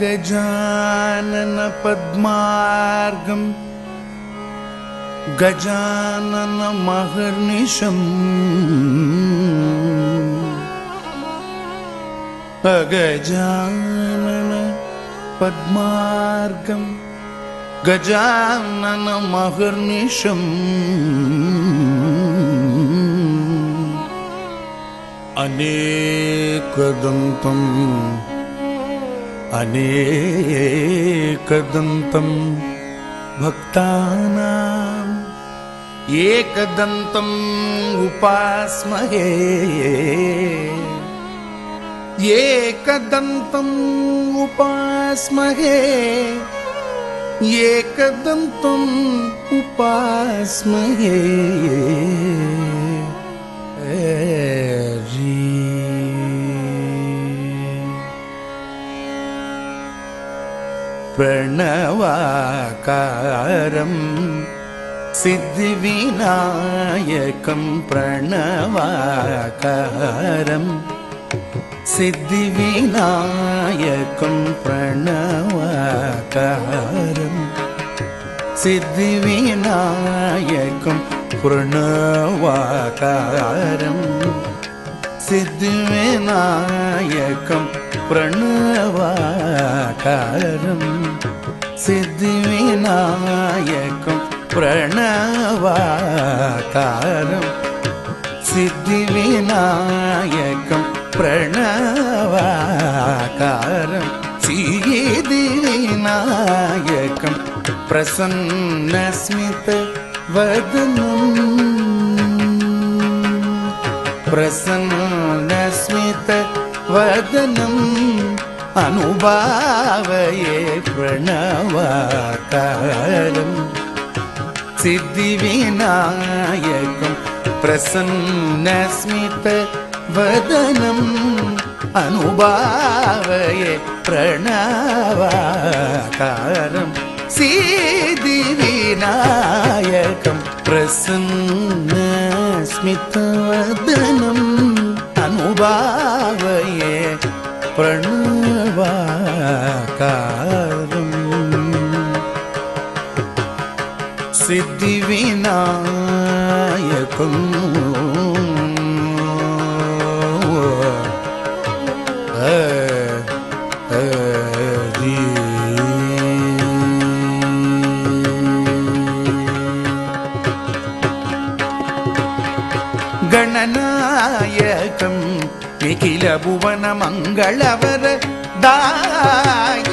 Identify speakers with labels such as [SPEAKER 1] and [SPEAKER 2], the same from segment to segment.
[SPEAKER 1] गजानन पद्मार्गम् गजानन महर्निशम् अगजानन पद्मार्गम् गजानन महर्निशम् अनेकदन्तम् अनेकदन्तम् भक्तानाम् एकदन्तम् उपास्महे। एकदन्तम् उपास्महे। एकदन्तम् उपास्महे प्रणवाकारं सिद्धिविनायकं प्रणवाकारिविनायकं प्रणवाकार सिद्धिविनायकं प्रणवाकारं सिद्धिविनायकम् പ്രണവാകാരം സിദ്ധിവിനായകം പ്രണവാകാരം സിദ്ധിവിനായകം പ്രണവാകാരം സീതിവിനായകം പ്രസന്നസ്മിത വദനം. പ്രസന്നസ്മിത വദനം അനുഭാവയെ പ്രണവാകാരം സിദ്ധിവിനായകം പ്രസന്നസ്മിത വദനം അനുഭാവയെ പ്രണവാകാരം സിദ്ധിവിനായകം പ്രസന്നസ്മിത വദനം முபாவையே பிரணவாக்காரம். சித்தி விநாயகம் கணநாயகம். அகில புவன மங்களவர் தாயக்கும்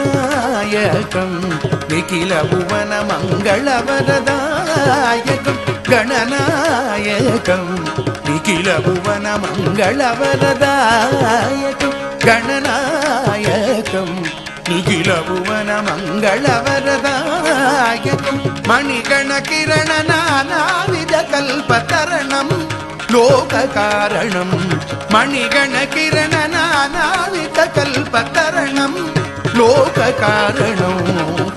[SPEAKER 1] கணநாயகம் நிகில புவன மங்களவர் தாயகம் கணநாயகம் நிகில புவன மங்களவர் தாயகம் கணநாயகம் நிகில புவன மங்களவர் தாயகம் மணிகணகிரணனாவித கல்பதரணம் லோக காரணம் மணிகணகிரணனாவித கல்பதரணம் லோக காரணம்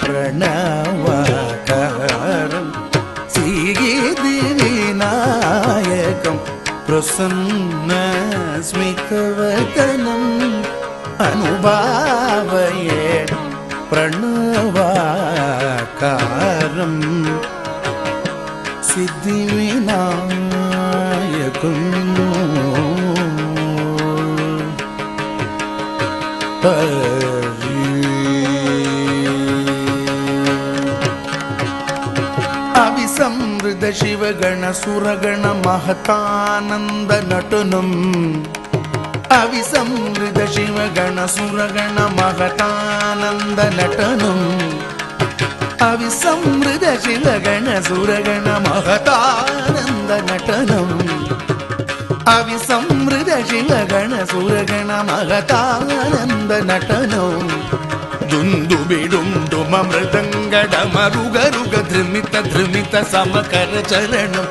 [SPEAKER 1] பிரணவாகாரம் சீகிதி விநாயகம் பிரசன்ன ஸ்மிகவதனம் प्रणवाकारं सिद्धिविनायकं पविसंवृतशिवगणसुरगणमहतानन्दनटुनम् అవిసమృత శివగణ సురగణ మహతానంద నటనం అవిసమృత శివగణ సురగణ మహతానంద నటనం అవిసమృత శివగణ సురగణ మహతానంద నటనం దుందుబిడుండుమ మృదంగడ మరుగరుగ ధృమిత ధృమిత సమకర చరణం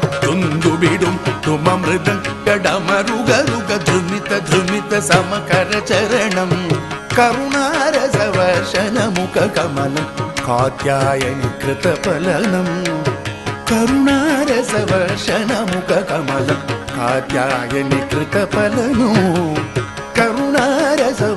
[SPEAKER 1] ृमरुगलुक समकरचरणं करुणारसवर्षनमुख कमलं कात्यायि कृतफलनं करुणारसवर्षणमुख कमलं कात्यायनि कृतफलनो करुणारसवर्षणमुख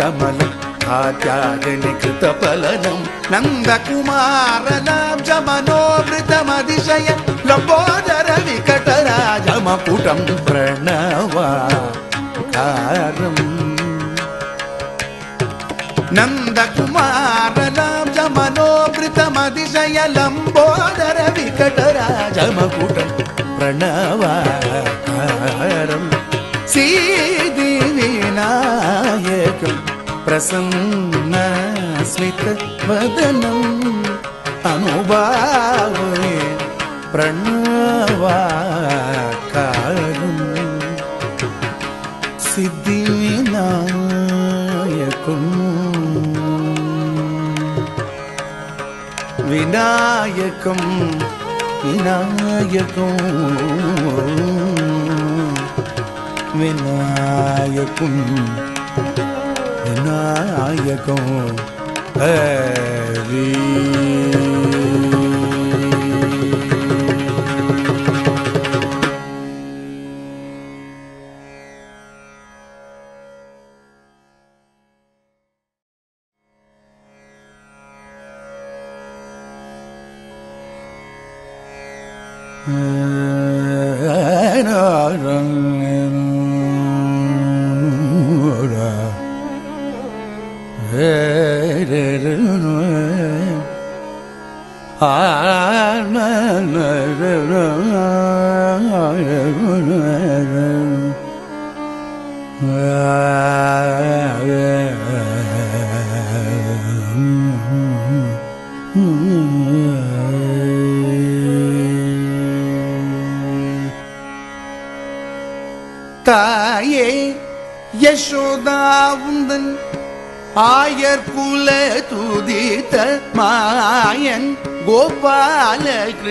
[SPEAKER 1] कमलं कात्यायनि कृतफलनं नन्दकुमारनां च मनोवृतमतिशयम् లంబోదర వికటరాజమకుటం ప్రణవాకారం నందకుమారనాంశ మనోవృతమతిశయ లంబోదర వికటరాజమకుటం ప్రణవాకారం సీది వినాయకం ప్రసన్న స్మిత వదనం. అనుభావే പ്രണവാക്കാരും സിദ്ധിവിനായകും. വിനായകം വിനായകം. വിനായകം വിനായകം. ഏ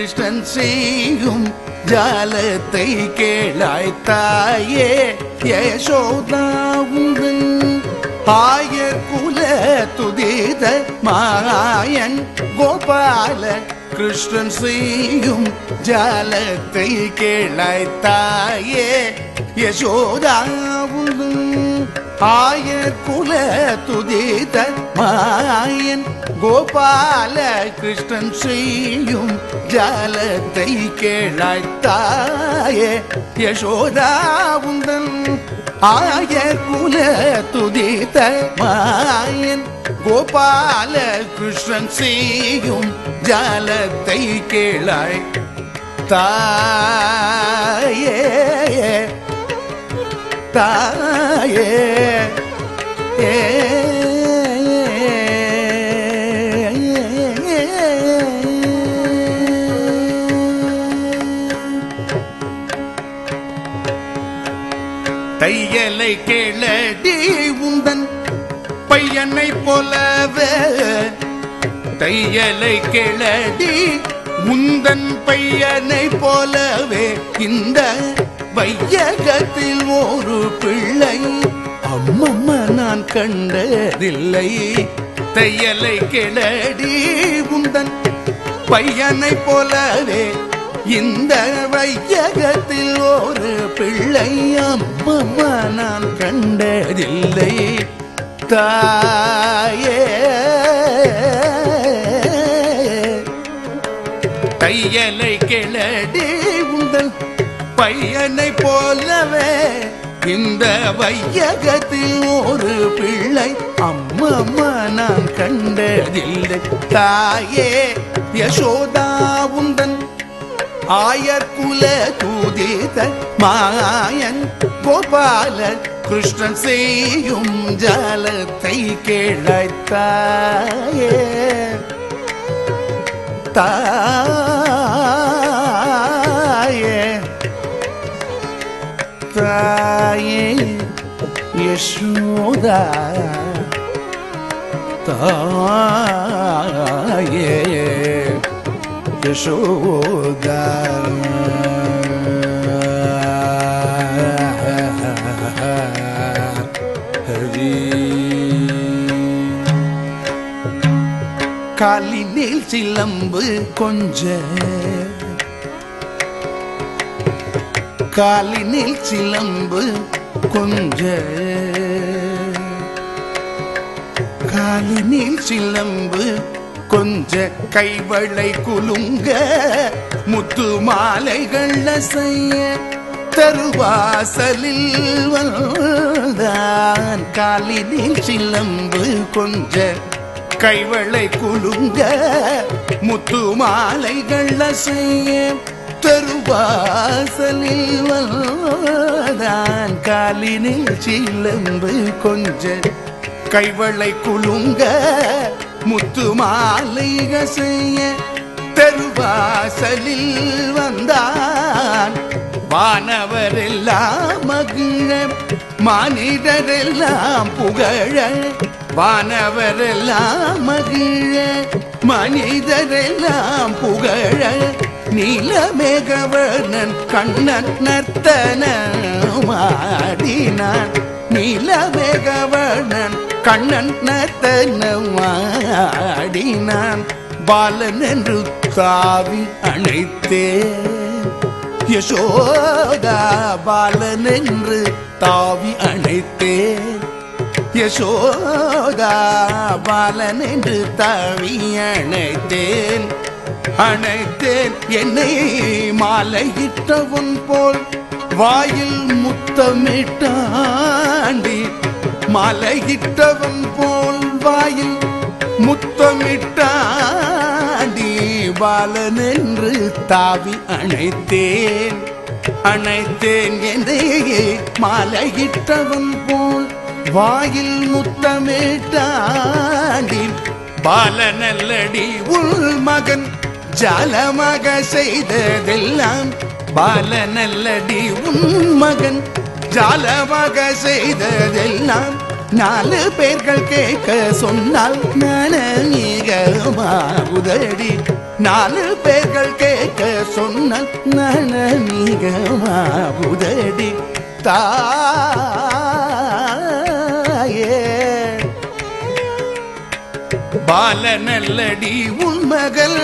[SPEAKER 1] கோபால கிருஷ்ணன் செய்யும் ஜாலத்தை கேளாய் தாயே. யசோதாவுந்தன் ஆயர் குல துதித மாயன் கோபால கிருஷ்ணன் செய்யும் ஜாலத்தை கேளாய் தாயே. யசோதாவுதும் ஆயர் குல துதித மாயன் கோபால கிருஷ்ணன் செய்யும் ஜாலத்தை கேழாய்த்தாயே தாயே யசோதாவுந்தன் ஆய குல துதித்த மாயன் கோபால கிருஷ்ணன் செய்யும் ஜாலத்தை கேளாய் தாயே தாயே. ஏ தையலை கேளடி உந்தன் பையனை போலவே. தையலை கேளடி முந்தன் பையனை போலவே. இந்த வையகத்தில் ஒரு பிள்ளை அம்மம்மா நான் கண்டதில்லை. தையலை கிளடி உந்தன் பையனை போலவே. இந்த வையகத்தில் ஒரு பிள்ளை அம்மம்மா நான் கண்டதில்லை. தாயே. தையலை கிளடி உந்தல் பையனை போலவே இந்த வையகத்தில் ஒரு பிள்ளை அம்மம்மா நான் கண்டதில்லை. தாயே யசோதா உந்தன் ஆயர்குல தூதித மாயன் கோபால கிருஷ்ணன் செய்யும் ஜாலத்தை கிழத்தாயே தாயே. தாயே யசோதா. தாயே. யசோதா ஹரி காலினில் சிலம்பு கொஞ்ச. காலினில் சிலம்பு கொஞ்ச. காலினில் சிலம்பு கொஞ்ச கைவளை குலுங்க முத்து மாலைகள் செய்ய தருவாசலில் வந்தான். காலினில் சிலம்பு கொஞ்ச கைவளை குலுங்க முத்து மாலைகள் செய்ய தருவாசலில் வந்தான். காலினில் சிலம்பு கொஞ்ச கைவளை குலுங்க முத்து மாலைக செய்ய தெருவாசலில் வந்தான். வானவரெல்லாம் மகிழ மானிடரெல்லாம் புகழ. வானவரெல்லாம் மகிழ மனிதரெல்லாம் புகழ. நீலமேகவர்ணன் கண்ணன் நர்த்தன மாடினான் நீலமேகவர்ணன் கண்ணன் நத்தனமாடினான் பாலன் என்று தாவி அணைத்தேன். யசோதா பாலன் என்று தாவி அணைத்தேன். யசோதா பாலன் என்று தாவி அணைத்தேன். அணைத்தேன் என்னை மாலையிட்டவன் போல் வாயில் முத்தமிட்டாண்டி. மலையிட்டவன் போல் வாயில் முத்தமிட்டாடி பாலன் என்று தாவி அணைத்தேன். அணைத்தேன் என்னை மலையிட்டவன் போல் வாயில் முத்தமிட்டாண்டி பாலநல்லடி உள் மகன் ஜாலமாக செய்ததெல்லாம். பாலநல்லடி உன் மகன் ஜாலமாக செய்ததெல்லாம் நாலு பேர்கள் கேட்க சொன்னால் நனநீகமாகுதடி நாலு பேர்கள் கேட்க சொன்னால் நனநீகமாகுதடி தாயே. பால நல்லடி உன் மகள்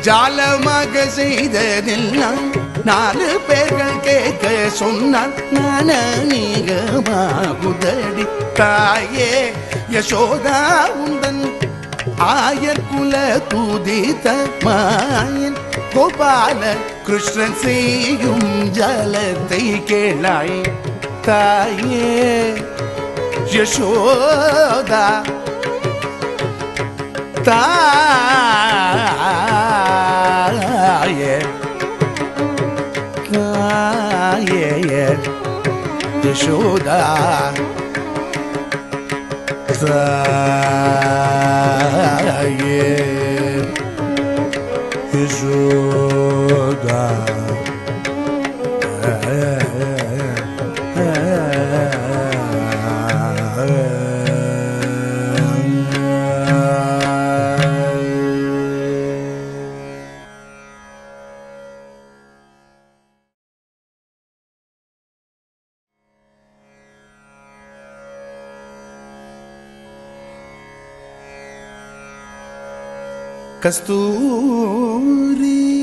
[SPEAKER 1] ஜாலமாக செய்ததெல்லாம் நாலு பேர்கள் கேட்க சொன்னால் நானீகமாகுதடி தாயே யசோதா உந்தன் ஆயர் குல துதித்த மாயன் கோபால கிருஷ்ணன் செய்யும் ஜலத்தை கேளாய் தாயே யசோதா. தாயே. yeah, yeah. The shoulder. The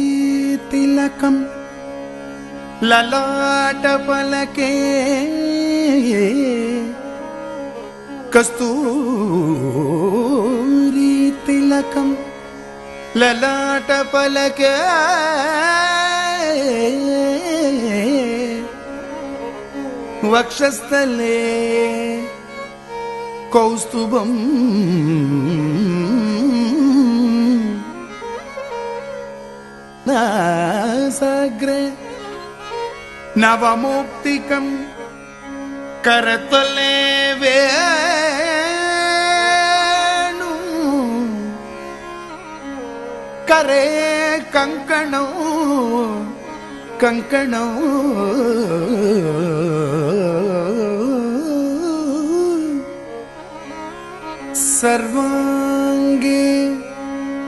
[SPEAKER 1] कस्तूरीतिलकं ललाटपलके कस्तूरीतिलकं ललाटपलके वक्षस्थले कौस्तुभम् നവമോക്തികം കരത്തൊല്ലേ Venu. കരേ കങ്കണ കങ്കണ. സർവാ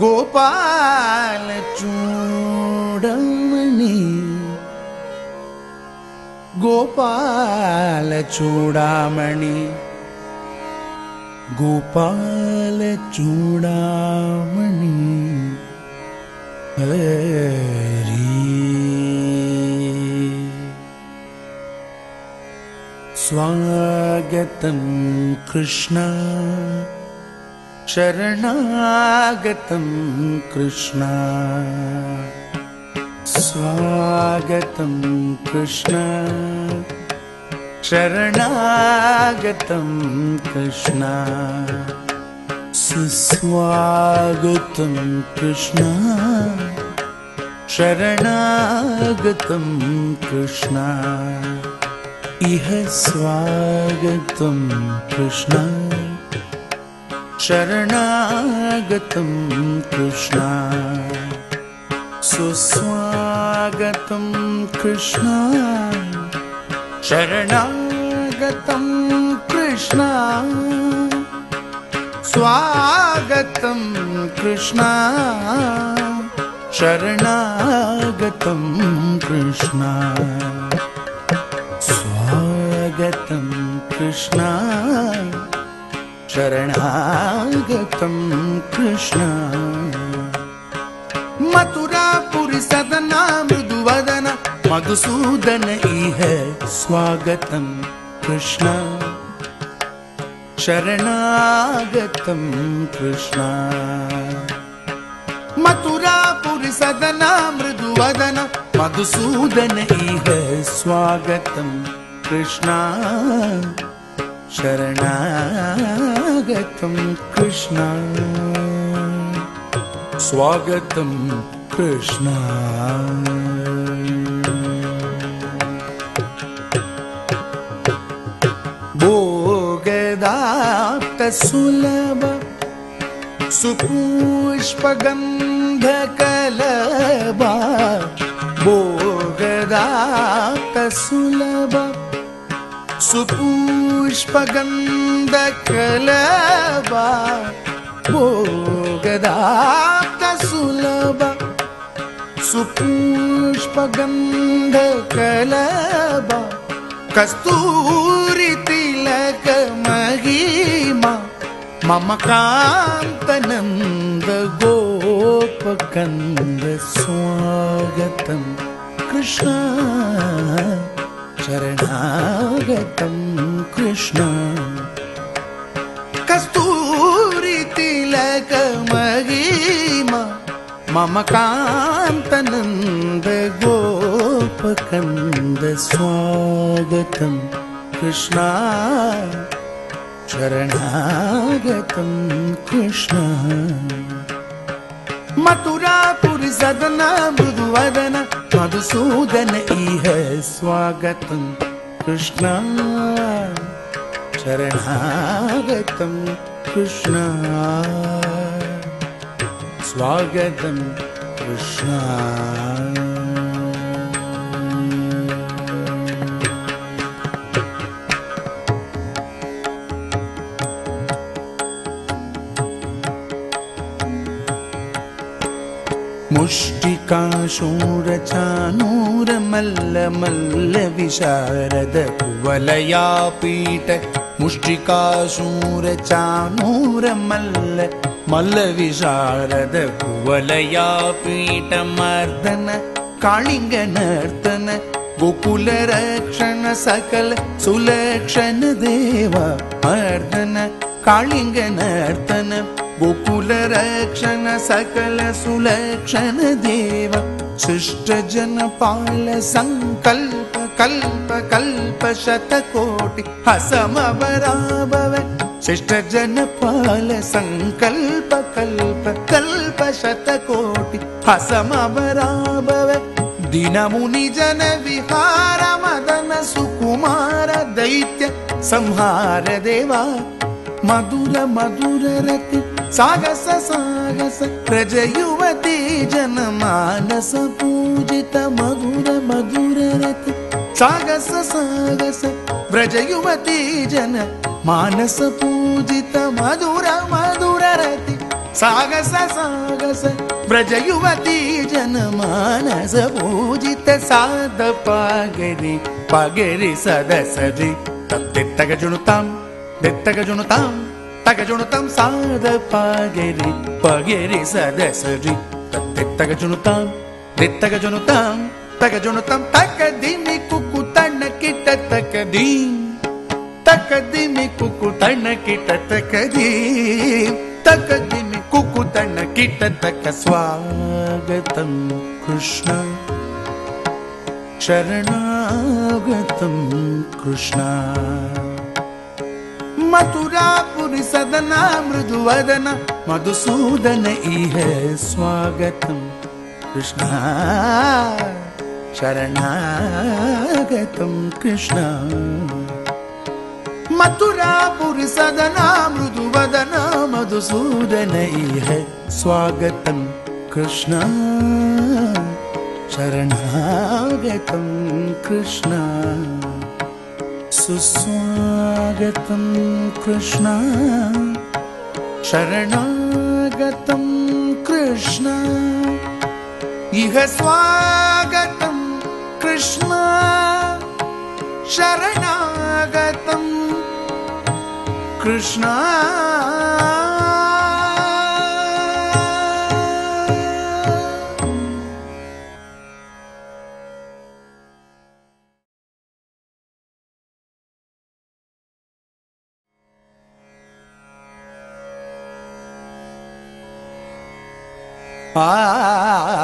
[SPEAKER 1] गोपालचूडमणि गोपालचूडामणि गोपालचूडामणि हरि। स्वागतं कृष्ण शरणागतं कृष्ण। स्वागतं कृष्ण। शरणागतं कृष्ण। सुस्वागतं कृष्ण। शरणागतं कृष्ण। इह स्वागतं कृष्ण शरणागतं कृष्ण। सुस्वागतं कृष्ण। शरणागतं कृष्ण। स्वागतं कृष्ण। शरणागतं कृष्ण। स्वागतं कृष्ण शरणागतं कृष्ण। मथुरापुरि सदना मृदुवदन मधुसूदन इह स्वागतं कृष्ण। शरणागतं कृष्ण। सदना मृदुवदन मधुसूदन इह स्वागतं कृष्ण शरणागतं कृष्ण। स्वागतं कृष्ण। भोगदाप्तसुलभ सुपुष्पगन्धकलबा भोगदाप्तसुलभ सुपुष्पगन्धकलवादा कसुल सुपुष्पगन्धकलबा कस्तूरितिलकमगीमा मम कान्तनन्द गोपकन्द स्वागतं कृष्ण। शरणागतं कृष्ण। कस्तूरि तिलक महिमा मम कान्तनन्द गोपकन्द स्वागतं कृष्ण। शरणागतं कृष्ण। मथुरापुरि सदन मृदुवदन मधुसूदन इह स्वागतं कृष्ण। शरणागतं कृष्ण। स्वागत कृष्ण। मुष्टिकाशूरचानूर मल्ल मल्ल विशारद कुवलयापीठ मुष्टिकाशूर चानूर मल्ल मल्ल विशारद कुवलयापीठ मर्दन काळिङ्ग नर्तन गोकुल रक्षण सकल सुलक्षण देव मर्दन काळिङ्ग गोकुलरक्षण सकल सुलक्षण देव छिष्ट जनपाल संकल्प कल्प शतकोटि हसमवराभव छिष्टजनपाल सङ्कल्प कल्प कल्प शतकोटि हसमवराभव दीनमुनिजन विहार मदन सुकुमार दैत्य संहार देवा मधुर मधुर रति सागस सागस व्रजयुवती जन मानस पूजित मधुर मधुररति सागस सागस व्रजयुवती जन मानस पूजित मधुर मधुररति सागस सागस व्रजयुवती जन मानस पूजित सादपागिरि पगिरि सदस जि दीतक जुनतां दीत्तक जुताम् ತತ್ತೆತ್ತಗ ಜುಣುತಾಂ ತೆತ್ತಗ ಜುಣುತಾಂ ತಗ ಜುಣುತಾಂ ಸಾದ ಪಾಗರಿ ಪಗರಿ ಸದಸರಿ ತತ್ತೆತ್ತಗ ಜುಣುತಾಂ ತೆತ್ತಗ ಜುಣುತಾಂ ತಗ ಜುಣುತಾಂ ತಕ ದಿಮಿ ಕುಕ್ಕು ತಣ್ಣ ಕಿಟ್ಟ ತಕ ದೀಂ ತಕದಿಮಿ ಕುಕು ತಣ್ಣ ಕಿಟ ತಕದಿ ತಕದಿಮಿ ಕುಕು ತಣ್ಣ ಕಿಟ ತಕ ಸ್ವಾಗತಂ ಕೃಷ್ಣ ಶರಣಾಗತಂ ಕೃಷ್ಣ मथुरा सदना मृदुवदन मधुसूदन इह स्वागतम् कृष्णा शरणागतं कृष्ण मथुरा सदना मृदुवदन मधुसूदन इह स्वागतं कृष्ण शरणागतं कृष्ण सुस्वागतं कृष्ण। शरणागतं कृष्ण। इह स्वागतं कृष्ण। शरणागतं कृष्ण। 啊啊啊啊。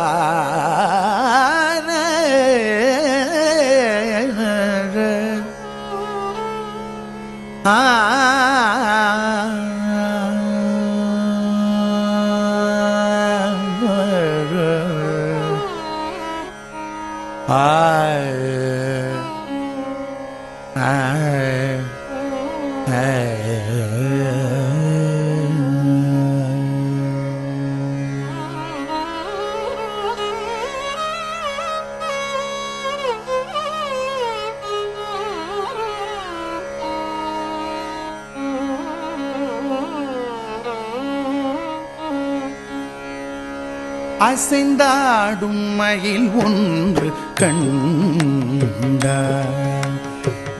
[SPEAKER 1] அசைந்தாடும் மயில் ஒன்று கண்ட.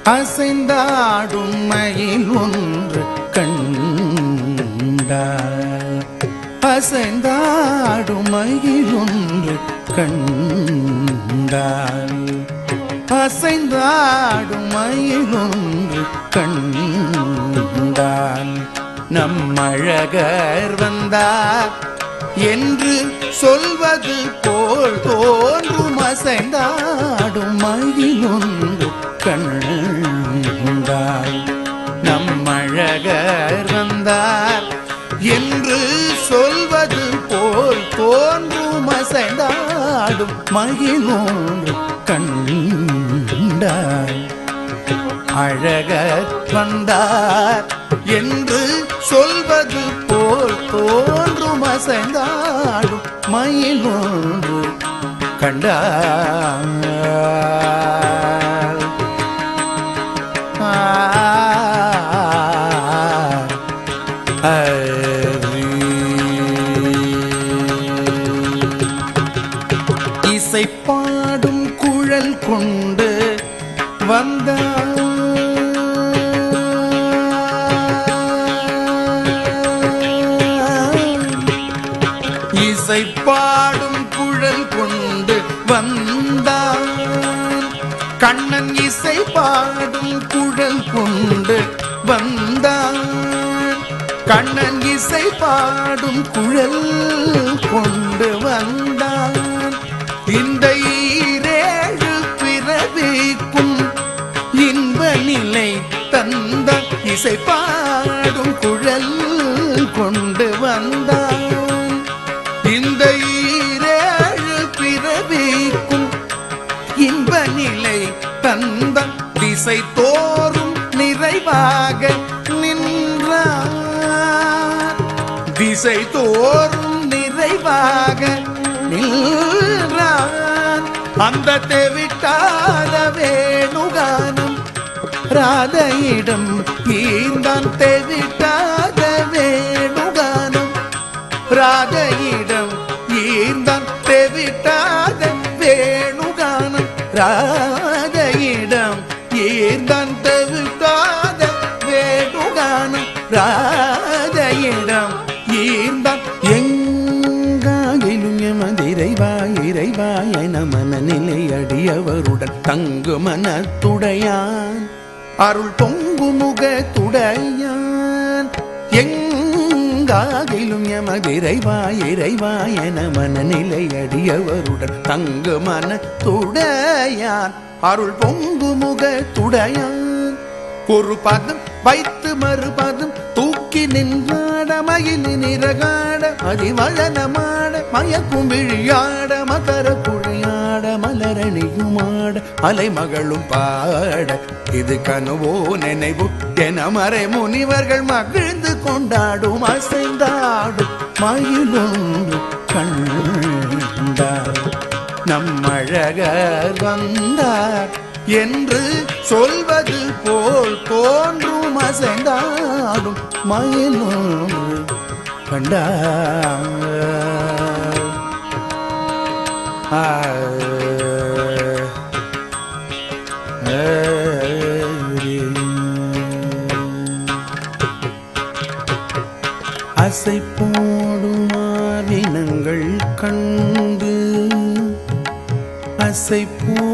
[SPEAKER 1] அசைந்தாடும் மயில் ஒன்று கண்ட. அசைந்தாடும் மயில் ஒன்று கண்டால். அசைந்தாடும் மயில் ஒன்று கண்டால். நம்மழகர் வந்தார் என்று சொல்வது போல் தோன்றும் அசைந்தாடும் மயிலொன்று கண்டாய் நம் அழகர் வந்தார் என்று சொல்வது போல் தோன்றும் அசைந்தாடும் மயிலொன்று கண்டாய் அழகர் வந்தார் என்று சொல்வது போல் தோன்றும் அசைந்தாடும் மயில் ஒன்று கண்டார். இசைப்பா கண்ணன் இசை பாடும் குழல் கொண்டு வந்தான். கண்ணன் இசை பாடும் குழல் கொண்டு வந்தான். இந்த ஈரேழு பிறவிக்கும் இன்ப நிலை தந்த இசை பாடும் குழல் கொண்டு வந்தான். இந்த வந்த திசை தோறும் நிறைவாக நின்றார். திசை தோறும் நிறைவாக நின்றார். அந்த தெவிட்டாத வேணுகானம் ராதையிடம் ஈந்தான் தெவிட்டாத வேணுகானம். ராதையிடம் ஈந்தான் தெவிட்டாத வேணுகானம். ரா ஈந்தான் வேடுகான வேணுகானம் ராதையிடம் ஈந்தான் எங்காகிலும் எமதிரைவா இறைவா என மனநிலை அடியவருடன் தங்கு மனத்துடையான். அருள் பொங்கு முகத்துடையான். எங்காகிலும் எமதிரைவா இறைவா என மனநிலை அடியவருடன் தங்கு மன துடையான் அருள் பொங்கு முக துடையான் ஒரு பாதம் வைத்து மறுபதம் தூக்கி நின்றாட மயில் நிறகாட அதிவழனமாட மயக்கும் விழியாட மகர குழியாட மலரணியுமாட அலைமகளும் பாட. இது கனவோ நினைவு என மறை முனிவர்கள் மகிழ்ந்து கொண்டாடும் அசைந்தாடும் மயிலொன்று கண்டார். நம் அழகர் வந்தார். என்று சொல்வது போல் தோன்றும் அசைந்தாடும் மயிலொன்று கண்டார் அசை போடும் ஆவினங்கள் கண்டு அசை போ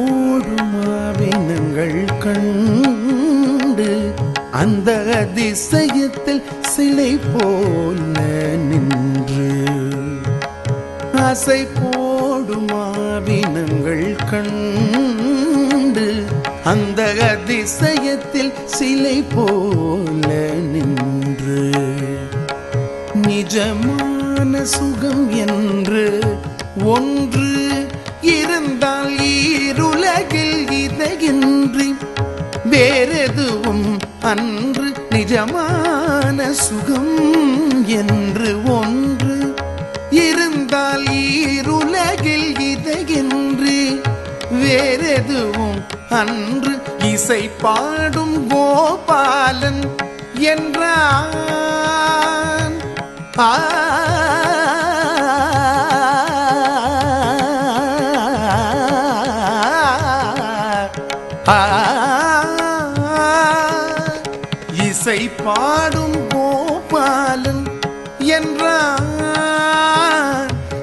[SPEAKER 1] அந்த அதிசயத்தில் சிலை போல நின்று அசை போடுமாவினங்கள் கண்டு அந்த அதிசயத்தில் சிலை போல நின்று நிஜமான சுகம் என்று ஒன்று இருந்தால் ஈருலகில் இதையின்றி வேறெதுவும் அன்று நிஜமான சுகம் என்று ஒன்று இருந்தால் ஈருலகில் இதையின்றி வேறெதுவும் அன்று இசை பாடும் கோபாலன் என்றான். ஆ பாடும் கோபாலன் என்றான்.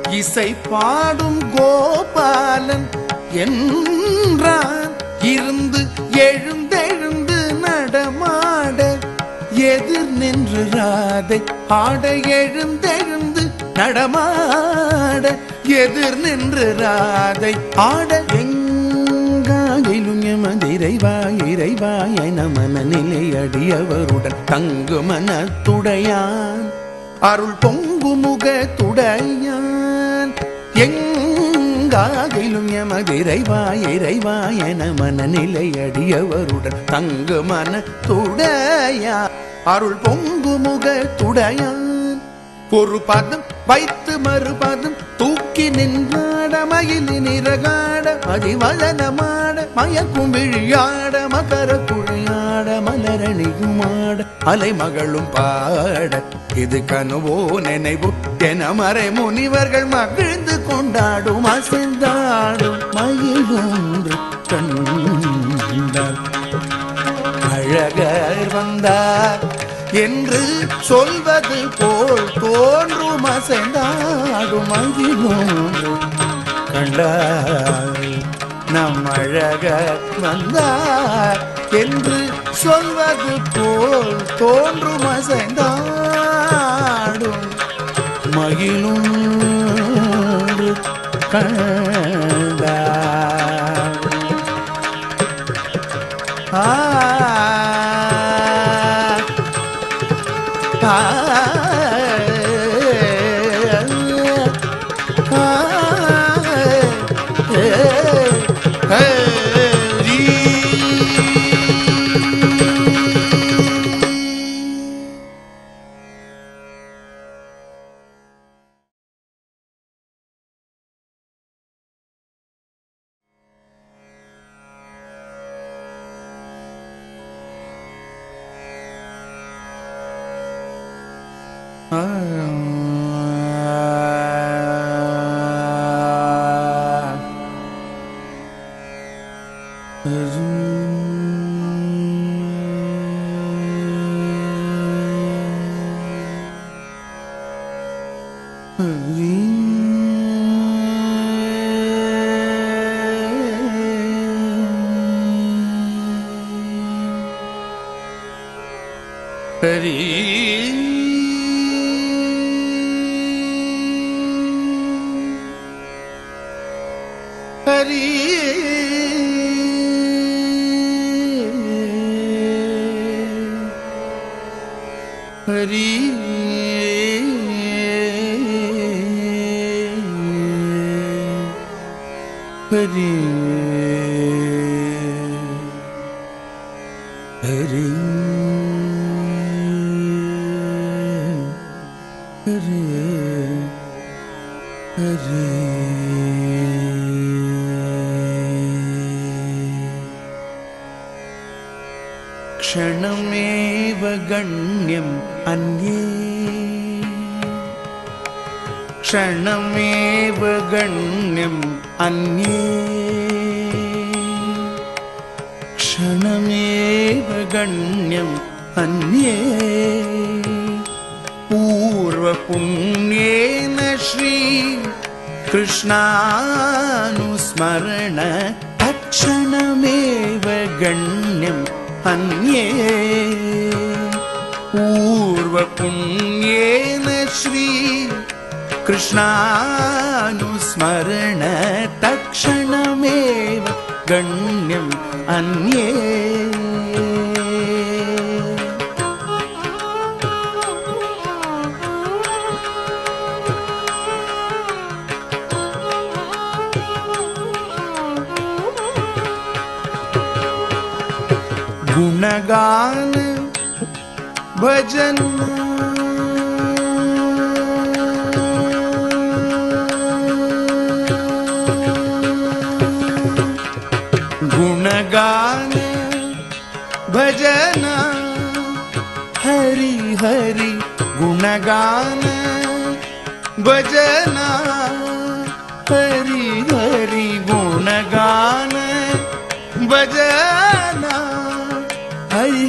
[SPEAKER 1] இசை பாடும் கோபாலன் என்றான். இருந்து எழுந்தெழுந்து நடமாட எதிர் நின்று ராதை ஆட எழுந்தெழுந்து நடமாட எதிர் நின்று ராதை ஆட எங்க எங்காகிலும் எமதிரைவா இறைவா என மனநிலை அடியவருடன் தங்கு மனத்துடையான். அருள் பொங்கு முகத்துடையான் எங்காகிலும் எமதிரைவா இறைவா என மனநிலை அடியவருடன் தங்கு மனத்துடையான். அருள் பொங்கு முகத்துடையான் ஒரு பதம் வைத்து மறுபதும் தூக்கி நின்றாட மயில் நிறகாட அதிவழனமாட மயக்கும் விழியாட மகர குழையாட மலரணியுமாட அலைமகளும் பாட. இது கனவோ நினைவு என மறை முனிவர்கள் மகிழ்ந்து கொண்டாடும் அசைந்தாடும் மயிலொன்று கண் அழகர் வந்தார். என்று சொல்வது போல் தோன்றும் அசைந்தாடும் மகிழோடு கண்டார் நம் அழக வந்தார் என்று சொல்வது போல் தோன்றும் அசைந்தாடும் மகிழும் கண்டார். ஆ. था कृष्णानुस्मरण तत्क्षणमेव गण्यम् अन्ये पूर्वपुण्येन श्री कृष्णानुस्मरण तत्क्षणमेव गण्यम् अन्ये गुणगान भजन। गुणगान भजन। हरि हरि गुणगान भजन। हरि हरि गुणगान भजन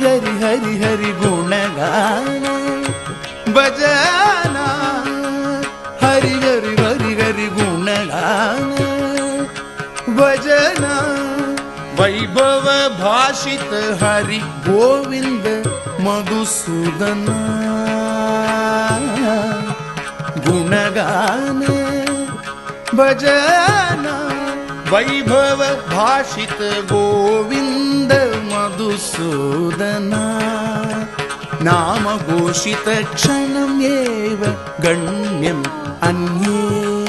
[SPEAKER 1] हरि हरि हरि गुणगान। भजन हरि हरि हरि हरि गुणगान। भजन वैभव भाषित हरि गोविन्द मधुसूदन। गुणगान। भजन वैभव भाषित गोविन्द मधुसूदन नाम घोषित क्षणमेव गण्यम् अन्ये।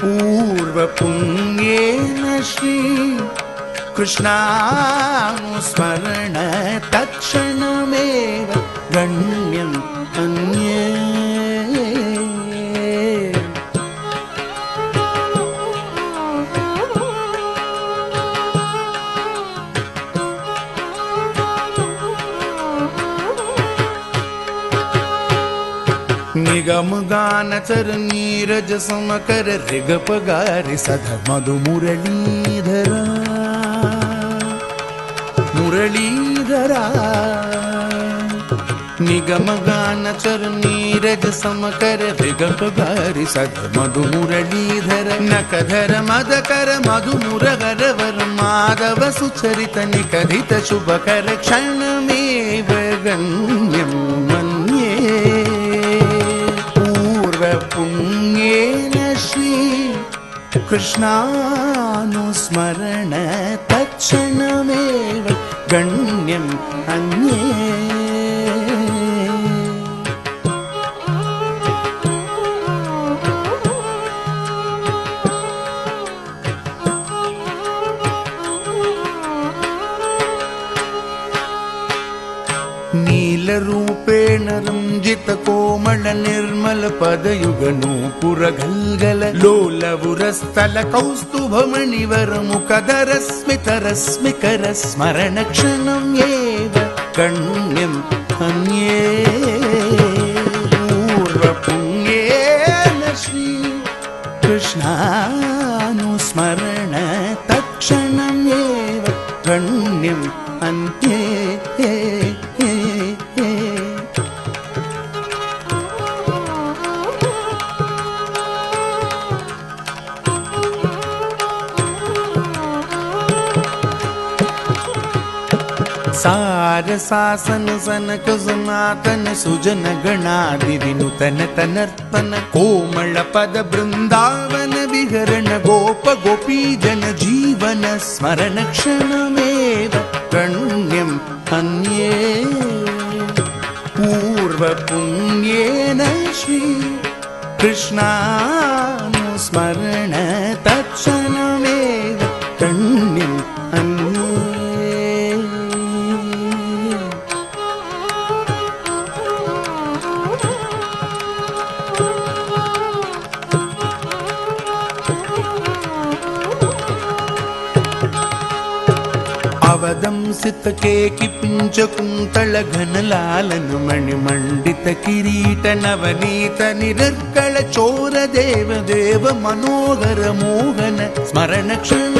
[SPEAKER 1] पूर्वपुण्येन श्री कृष्णानुस्मरण तत्क्षणमेव गण्यम् अन्ये निगम नीरज समकर ऋगप गारि सध मधु मुरलीधरा। मुरलीधरा निगम गान चर नीरज समकर ऋगप गारि सध मधु मुरलीधर नकधर मदकर मधु मुरगर वर माधव सुचरित निकधित शुभकर क्षणमेव गण्यं कृष्णानुस्मरण तत्क्षणमेव गण्यम् अन्ये ಪ್ರೇಣರಂಜಿತ ಕೋಮಳ ನಿರ್ಮಲ ಪದಯುಗನೂಪುರ ಗಲ್ಗಲ ಲೋಲವುರಸ್ಥಲ ಕೌಸ್ತುಭ ಮಣಿವರ ಮುಖಧರ ಸ್ಮಿತರಸ್ಮಿಕರ ಸ್ಮರಣ ಕ್ಷಣಂ ಏವ ಕಣ್ಯಂ ಅನ್ಯೇ ಪೂರ್ವಪುಣ್ಯೇನ ಶ್ರೀ ಕೃಷ್ಣಾನುಸ್ಮರಣ ತಕ್ಷಣಂ ಏವ ಕಣ್ಯಂ ಅಂತ್ಯ सासन सनक सनातन सुजन गणादि विनुतन तनर्तन कोमल पद बृन्दावन विहरण गोप गोपी जन जीवन स्मरण क्षणमेव गण्यम् अन्ये पूर्व पुण्येन श्री कृष्णानुस्मरण कुन्तलघनलालनु मणिमण्डितकिरीट नवनीत निरर्कल चोर देव देव मनोहर मोहन स्मरण क्षण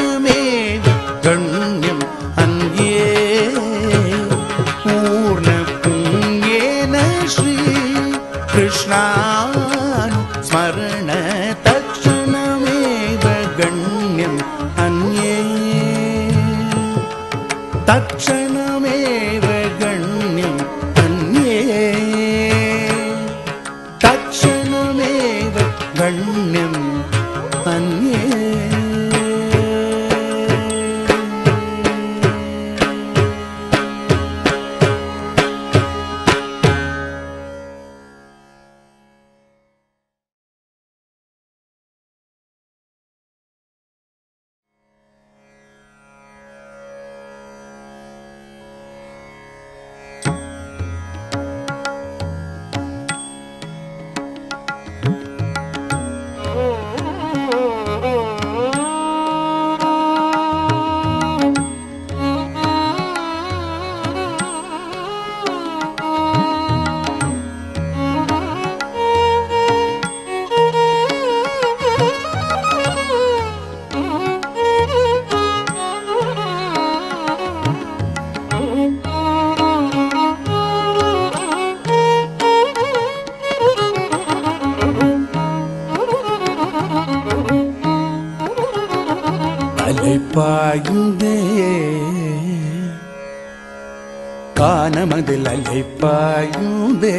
[SPEAKER 1] கானமதில் அலைப்பாயுதே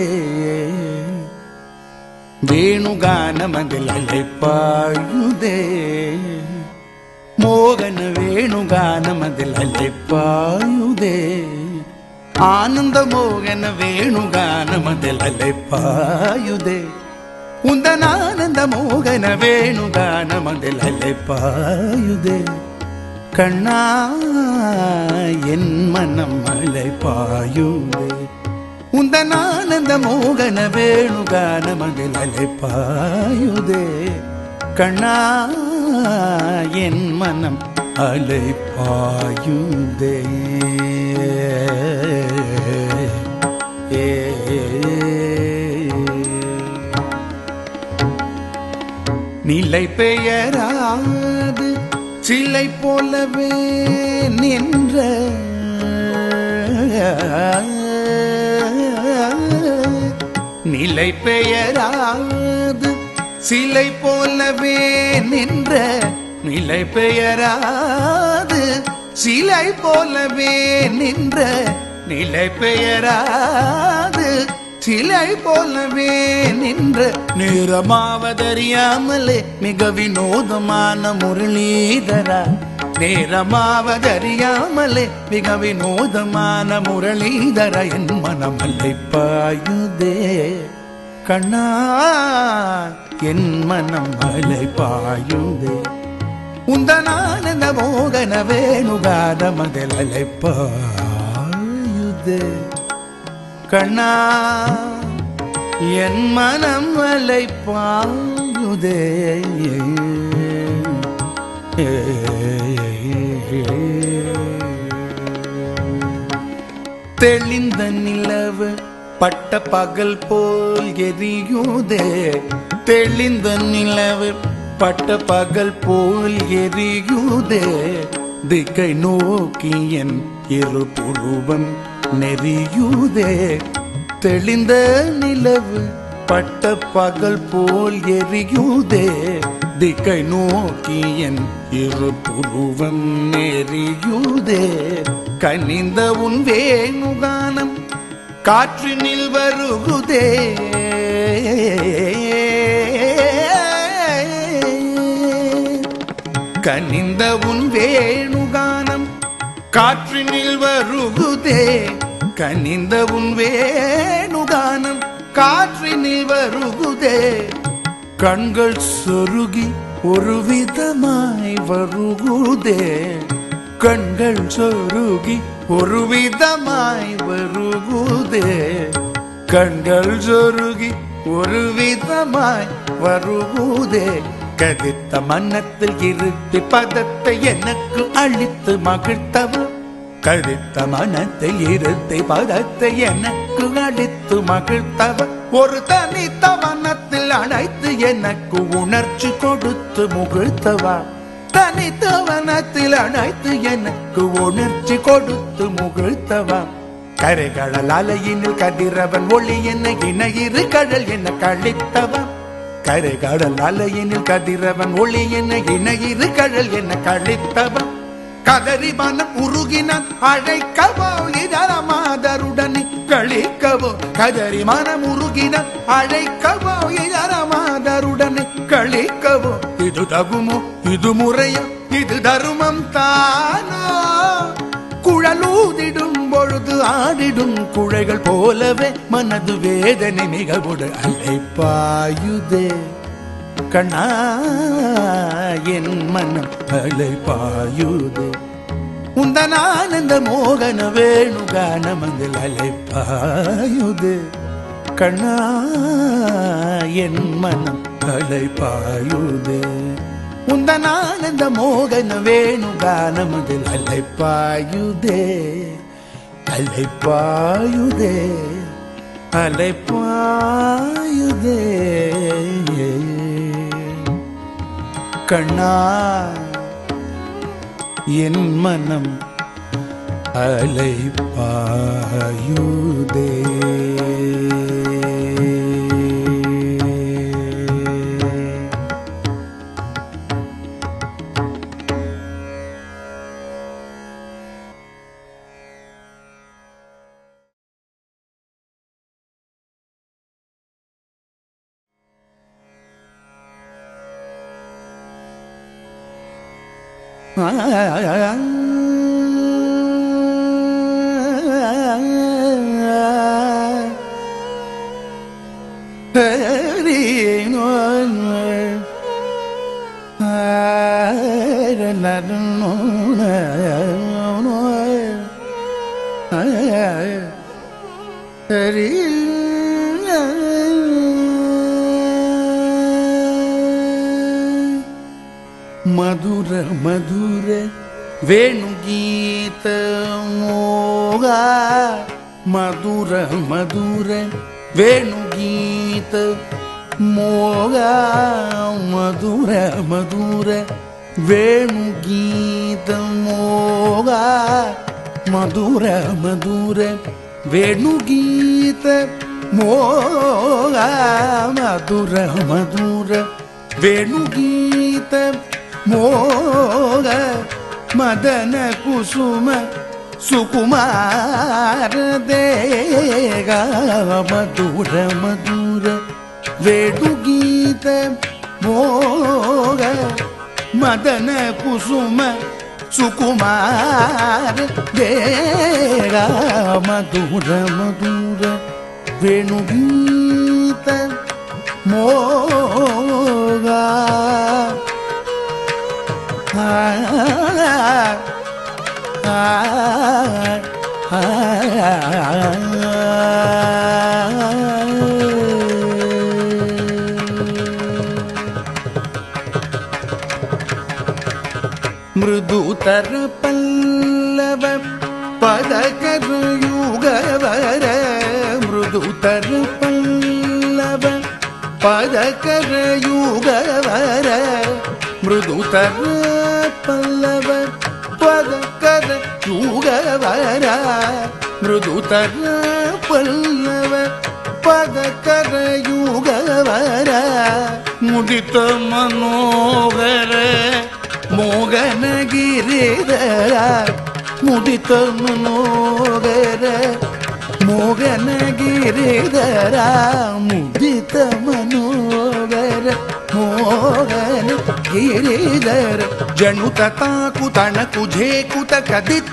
[SPEAKER 1] வேணுகானமதில் பாயுதே மோகன வேணுகானமதில் பாயுதே ஆனந்த மோகன வேணுகானமதில் அலைப்பாயுதே உந்தனானந்த மோகன வேணுகானமதில் பாயுதே கண்ணா என் மனம் அலைப்பாயுதே உந்தனானந்த மோகன வேணுகான மகள் அலை பாயுதே. கண்ணா என் மனம் அலை அலைப்பாயுதே நிலை பெயரா சிலை போலவே நின்ற நிலை பெயராது. சிலை போலவே நின்ற நிலை பெயராது. சிலை போலவே நின்ற நிலை பெயராது. சிலை போலவே நின்ற நேரமாவதறியாமலே மிக வினோதமான முரளிதரா. நேரமாவதறியாமலே மிக வினோதமான முரளிதர என் மனமல்லை பாயுதே. கண்ணா என் மனம் அலை பாயுதே. உந்தனானந்த மோகன வேணுகாத மதில் அலை பாயுதே. கண்ணா என் மனம் வலை பாயுதே. தெளிந்த நிலவு பட்ட பகல் போல் எரியுதே. தெளிந்த நிலவு பட்ட பகல் போல் எரியுதே. திக்கை நோக்கி என் இரு புருவம் நெறியூதே. தெளிந்த நிலவு பட்ட பகல் போல் எரியூதே. திக்கை நோக்கியன் இரு புருவம் நெறியூதே. கனிந்த உன் வேணுகானம் காற்றினில் வருகுதே. கனிந்த உன் வேணு காற்றினில் வருகுதே கனிந்த உன் வேணுகானம். காற்றினில் வருகுதே கண்கள் சொருகி ஒரு விதமாய் வருகுதே. கண்கள் சொருகி ஒரு விதமாய் வருகுதே. கண்கள் சொருகி ஒரு விதமாய் வருகுதே. கதித்த மன்னத்தில் இருத்தி பதத்தை எனக்கு அழித்து மகிழ்த்தவர் கதித்த மனத்தில் இருத்தி பதத்தை எனக்கு அழித்து மகிழ்த்தவர் ஒரு தனித்த மனத்தில் அழைத்து எனக்கு உணர்ச்சி கொடுத்து முகிழ்த்தவா தனித்தவனத்தில் அழைத்து எனக்கு உணர்ச்சி கொடுத்து முகிழ்த்தவா கரைகடல் அலையினில் கதிரவன் ஒளி என்ன இணையிரு கடல் என கழித்தவன் கரை கடல் அலையினில் கதிரவன் ஒளி என்ன இணையிரு கடல் என்ன கழித்தவன். கதறி மனம் உருகினான் அழைக்கவோ இதர மாதருடனே கழிக்கவோ. கதறி மனம் உருகினான் அழைக்கவோ இதர மாதருடனே கழிக்கவோ. இது தகுமோ இது முறையோ இது தருமம் தானோ. குழலூதிடும் பொழுது ஆடிடும் குழைகள் போலவே மனது வேதனை மிகவுடு அலைப்பாயுதே கண்ணா என் மனம் அலைப்பாயுதே உந்தன் ஆனந்த மோகன வேணுகான வேணுகானமதில் அலைப்பாயுதே கண்ணா என் மனம் அலைப்பாயுதே உந்தன் ஆனந்த மோகன வேணுகான வேணுகானமதில் அலைப்பாயுதே அலைப்பாயுதே அலைப்பாயுதே கண்ணா என் மனம் அலைப்பாயுதே 哎哎哎哎。ಕುಸುಮ ಸುಕುಮಾರ ದೇಗ ಮಧುರ ಮಧುರ ವೇಣುಗೀತ ಮೋಗ ಆ, ദൂതര പല്ലവ പദകരയുഗവര മൃദുതര പല്ലവ പദകരയുഗവര മൃദുതര പല്ലവ പദകര യുഗവര മൃദുതര പല്ലവ പദകര യുഗവര മുദിത മനോഹര मोगन गिरीधर मुदित तो मनोगर मोगन गिरीधर मुदित तो मनोगर मोगन गिरीधर जनुतता कुतनकु झेकुत कदित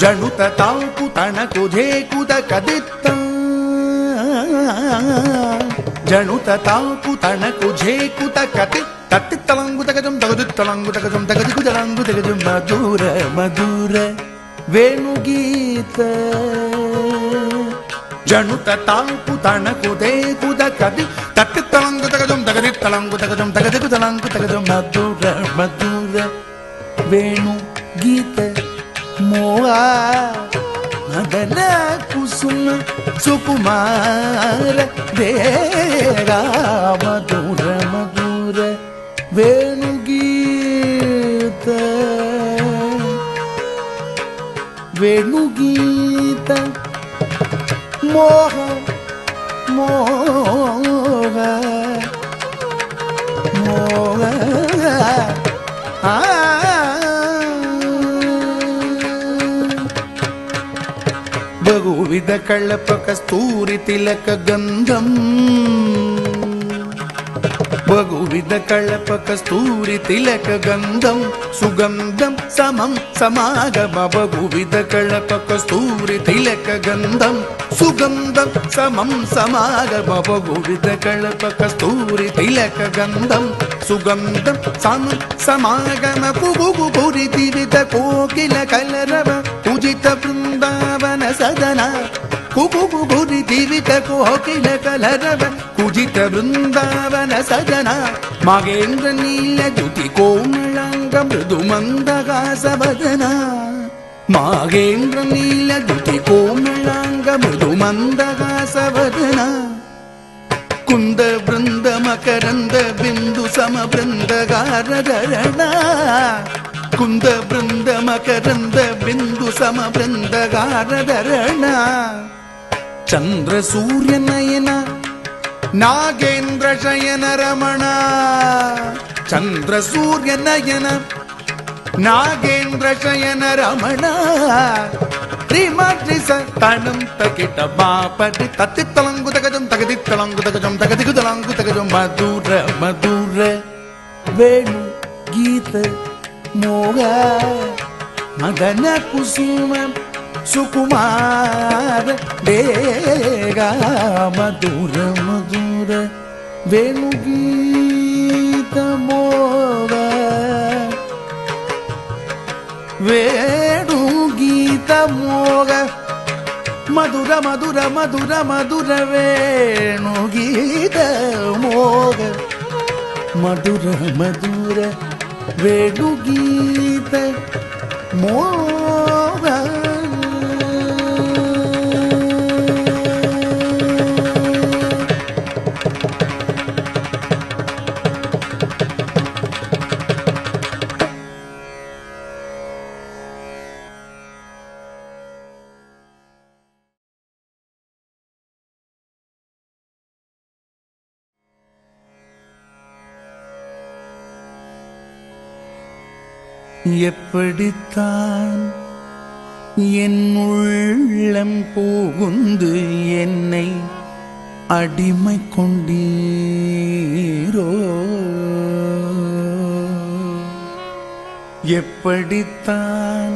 [SPEAKER 1] जनुतता कुझे झेकुत कदित्तं। జణుతాకు తనకు ఝేకు తకతి తట్టి తలంగు తగజం తగజు తలంగు తగజం తగజు కుజలంగు తగజం మధుర మధుర వేణుగీత జణుత తాంపు తనకు దేకు దగది తట్టి తలంగు తగజం తగది తలంగు తగజం తగదికు తలంగు తగజం మధుర మధుర వేణు గీత మోవా మదనకు ಕುಸುಮ ಸುಕುಮಾರ ದೇಗ ಮಧುರ ಮಧುರ ವೇಣುಗೀತ ವೇಣುಗೀತ ಮೋಹ ಮೋಹ ಮೋಹ ಆ ಬಹುವಿಧ ಕಳ್ಳಪ ಕಸ್ತೂರಿ ತಿಲಕ ಗಂಧಂ ಬಹುವಿಧ ಕಳ್ಳಪ ಕಸ್ತೂರಿ ತಿಲಕ ಗಂಧಂ ಸುಗಂಧಂ ಸಮಂ ಸಮಾಗಮ ಬಹುವಿಧ ಕಳ್ಳಪ ಕಸ್ತೂರಿ ತಿಲಕ ಗಂಧಂ ಸುಗಂಧಂ ಸಮಂ ಸಮಾಗಮ ಬಹುವಿಧ ಕಳ್ಳಪ ಕಸ್ತೂರಿ ತಿಲಕ ಗಂಧಂ ಸುಗಂಧಂ ಸಮಂ ಸಮಾಗಮ ಕುಬುಗು ಪುರಿತಿವಿದ ಕೋಕಿಲ ಕಲರವ ಪೂಜಿತ ಬೃಂದಾವನ ಸದನ ಕುಬುಗು ಪುರಿತಿವಿತ ಕೋಕಿಲ ಕಲರವ ಕುಜಿತ ಬೃಂದಾವನ ಸದನ ಮಗೇಂದ್ರ ನೀಲ ಜ್ಯುತಿ ಕೋಮಳಾಂಗ ಮೃದು ಮಂದಗಾಸ ವದನ ಮಾಗೇಂದ್ರ ನೀಲ ಜ್ಯುತಿ ಕೋಮಳಾಂಗ ಮೃದು ಮಂದಗಾಸ ವದನ ಕುಂದ ಬೃಂದ ಮಕರಂದ ಬಿಂದು ಸಮ ಬೃಂದಗಾರಧರಣ ಕುಂದ ಬೃಂದ ಮಕರಂದ ಬಿಂದು ಸಮ ಬೃಂದಗಾರಧರಣ ಚಂದ್ರ ಸೂರ್ಯ ನಯನ ನಾಗೇಂದ್ರ ಶಯನ ರಮಣ ಚಂದ್ರ ಸೂರ್ಯ ನಯನ ನಾಗೇಂದ್ರ ಶಯನ ರಮಣ ಶ್ರೀಮಾತ್ರಿ ತಣಂ ತಗಿಟ ಮಾಪಟಿ ತತ್ತಿ ತಳಂಗು tagati telang tagati jom tagati ku telang ku madure madure. Beli moga. Madana kusuma sukumar dega madure madure. Beli moga. Wedu gita moga. മധുര മധുര മധുര മധുര വേണു ഗീത മോഹ മധുര മധുര വേണുഗീത മോഹ எப்படித்தான் என் உள்ளம் போகுந்து என்னை அடிமை கொண்டீரோ எப்படித்தான்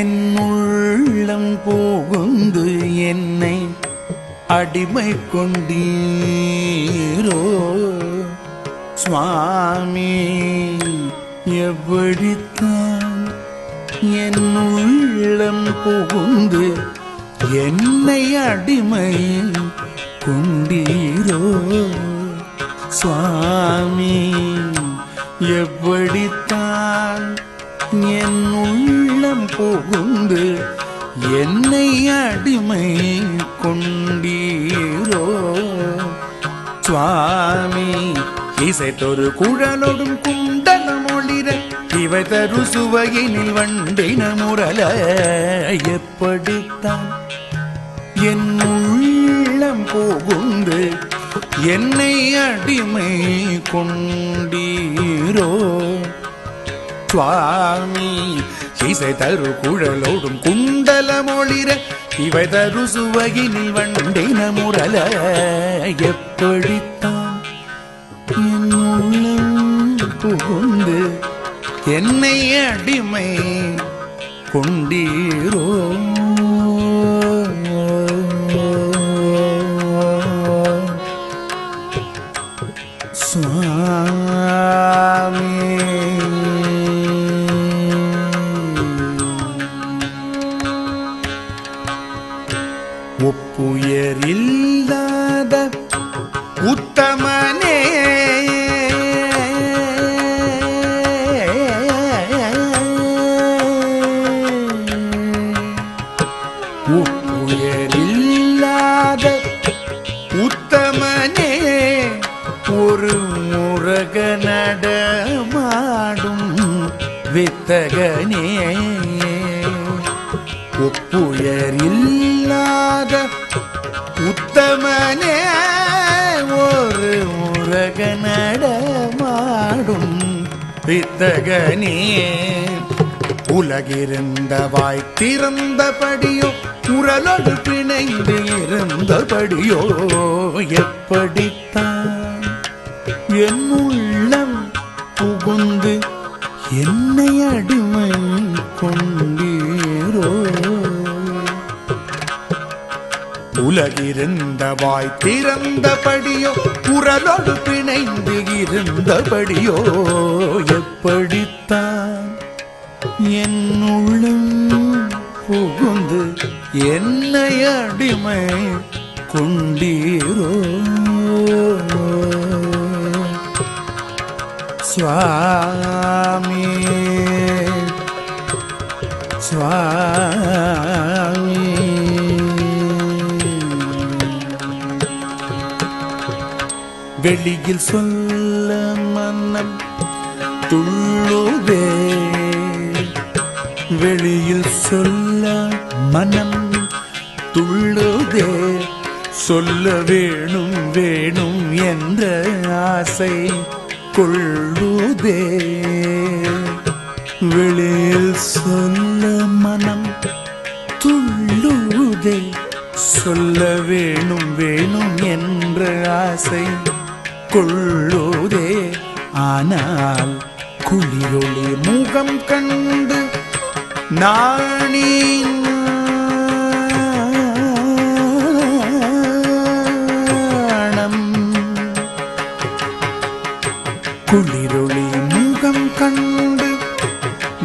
[SPEAKER 1] என் உள்ளம் போகுந்து என்னை அடிமை கொண்டீரோ சுவாமி எப்படித்தான் என் உள்ளம் புகுந்து என்னை அடிமை கொண்டீரோ? சுவாமி எப்படித்தான் என் உள்ளம் புகுந்து என்னை அடிமை கொண்டீரோ? சுவாமி இசைத்தொரு குழலோடும் குண்ட இவை தரு சுவையினில் வண்டின முரல எப்படித்தான்? என் உள்ளம் புகுந்து என்னை அடிமை கொண்டீரோ? சுவாமி இசை தரு குழலோடும் குண்டல மொழிர இவை தரு சுவையினில் வண்டின முரல எப்படித்தான்? என் உள்ளம் புகுந்து என்னை அடிமை கொண்டீரோ? இருந்தபடியோ வெளியில் சொல்ல மனம் துள்ளுதே சொல்ல வேணும் வேணும் என்ற ஆசை கொள்ளுதே ஆனால் குளிரொளி முகம் கண்டு நாணி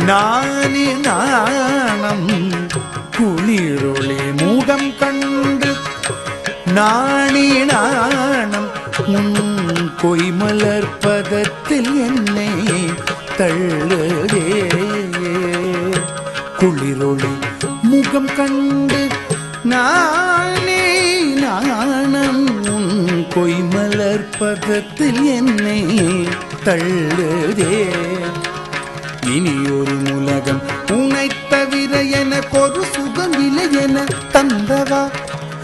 [SPEAKER 1] நாணி நாணம் குளிரொளி முகம் கண்டு நாணி நாணம் உன் கொய்மலர் பதத்தில் என்னை தள்ளுதே. குளிரொளி முகம் கண்டு நானே நாணம் உன் கொய்மலர் பதத்தில் என்னை தள்ளுதே. இனியோ ஒரு சுகம் என தந்தவா?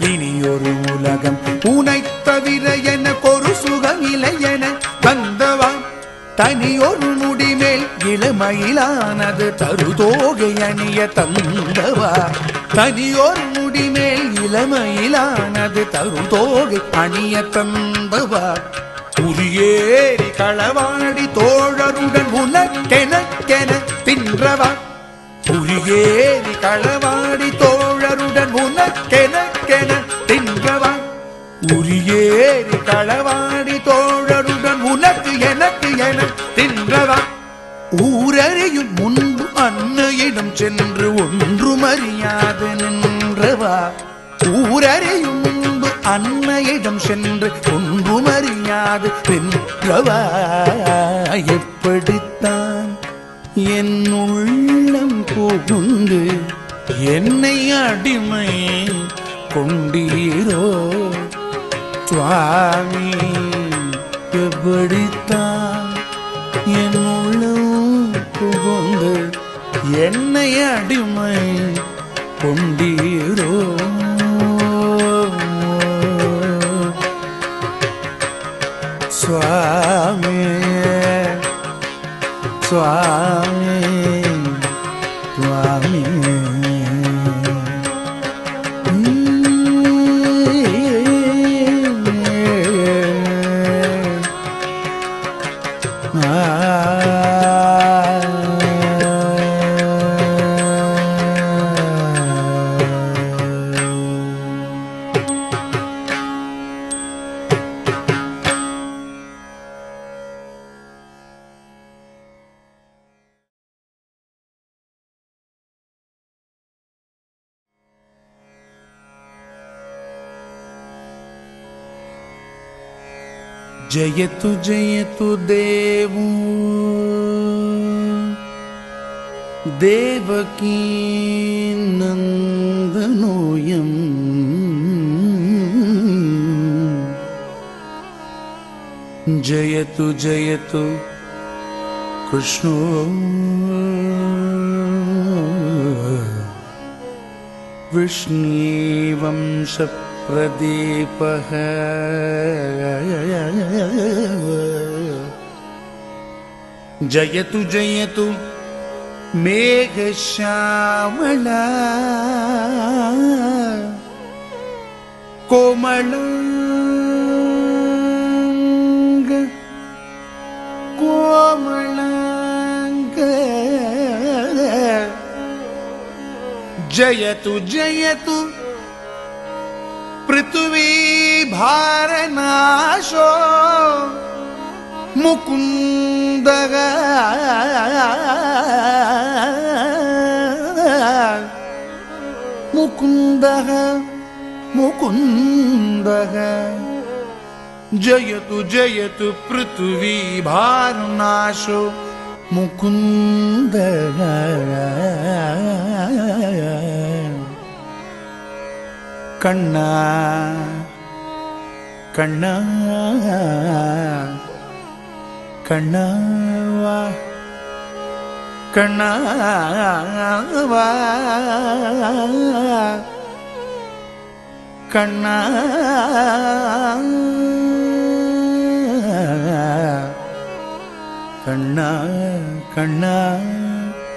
[SPEAKER 1] இனி ஒரு உலகம் உனை தவிர எனக்கொரு சுகம் இல்லை என தந்தவா? தனி ஒரு முடிமேல் இளமயிலானது தருதோகை அணிய தந்தவா? தனி முடிமேல் இளமயிலானது தருதோகை அணிய தந்தவா? புரியேறி களவாடி தோழருடன் உனக்கெனக்கென தின்றவா? புரியேறி களவாடி தோழருடன் உனக்கெனக்கென தின்றவா உரியேறி களவாடி தோழருடன் உனக்கு எனக்கு என தின்றவா ஊரறியும் முன்பு அன்னையிடம் சென்று ஒன்றும் அறியாது நின்றவா? ஊரறியும் முன்பு அன்னையிடம் சென்று ஒன்றும் அறியாது நின்றவா? எப்படித்தான் என் உள்ளம் புகுந்து என்னை அடிமை கொண்டீரோ? சுவாமி எப்படித்தான் என் உள்ளம் புகுந்து என்னை அடிமை கொண்டீரோ? சுவாமி சுவாமி சுவாமி यतु जयतु देवो। देवकी नन्दनोऽयम् जयतु जयतु कृष्णो। विष्णेवं सप्त वंशप्रदीपः जयतु जयतु मेघश्यामला। कोमलाङ्ग कोमलाङ्ग। जयतु जयतु पृथ्वी भारनाशो मुकुन्द मुकुन्द मुकुन्द जयतु जयतु पृथ्वी भारनाशो मुकुन्द கண்ணா கண்ணா கண்ணாவா கண்ணாவா கண்ணா கண்ணா கண்ணா